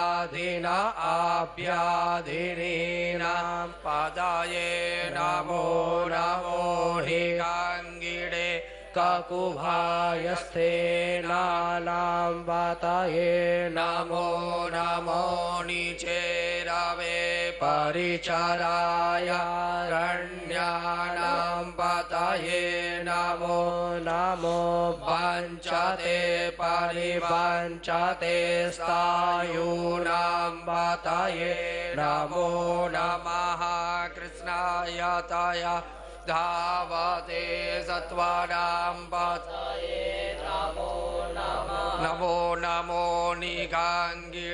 आदिन आभ्यादिनीनां पदाये नमो नमो हि गाङ्गिडे ककुभायस्ते नानां पतये नमो नमो निचेरवे परिचराय। रण्याणां पतये नमो नमो पञ्चते परिपञ्चते स्थायूनां पतये नमो नमः कृष्णाय तय धावते सत्त्वानां पतये नमो। नमो नमो निगाङ्गि